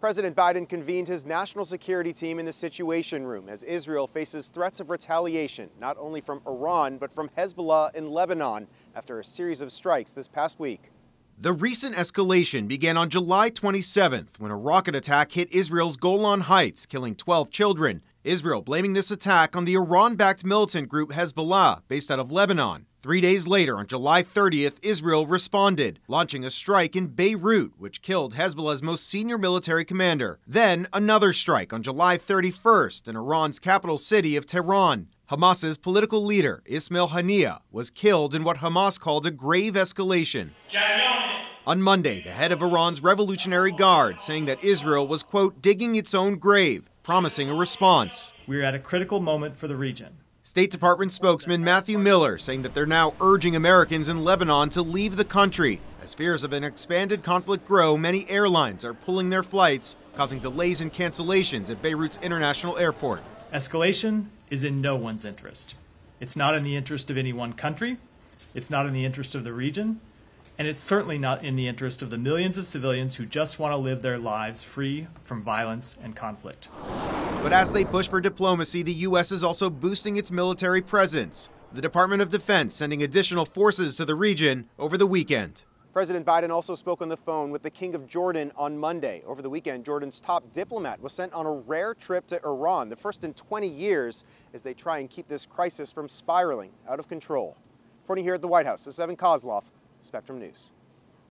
President Biden convened his national security team in the Situation Room as Israel faces threats of retaliation, not only from Iran, but from Hezbollah in Lebanon after a series of strikes this past week. The recent escalation began on July 27th when a rocket attack hit Israel's Golan Heights, killing 12 children. Israel blaming this attack on the Iran backed militant group Hezbollah, based out of Lebanon. Three days later, on July 30th, Israel responded, launching a strike in Beirut, which killed Hezbollah's most senior military commander. Then, another strike on July 31st in Iran's capital city of Tehran. Hamas's political leader, Ismail Haniyeh, was killed in what Hamas called a grave escalation. On Monday, the head of Iran's Revolutionary Guard saying that Israel was, quote, digging its own grave, promising a response. We're at a critical moment for the region. State Department spokesman Matthew Miller saying that they're now urging Americans in Lebanon to leave the country. As fears of an expanded conflict grow, many airlines are pulling their flights, causing delays and cancellations at Beirut's international airport. Escalation is in no one's interest. It's not in the interest of any one country, it's not in the interest of the region, and it's certainly not in the interest of the millions of civilians who just want to live their lives free from violence and conflict. But as they push for diplomacy, the U.S. is also boosting its military presence. The Department of Defense sending additional forces to the region over the weekend. President Biden also spoke on the phone with the King of Jordan on Monday. Over the weekend, Jordan's top diplomat was sent on a rare trip to Iran, the first in 20 years, as they try and keep this crisis from spiraling out of control. Reporting here at the White House, this is Evan Koslof, Spectrum News.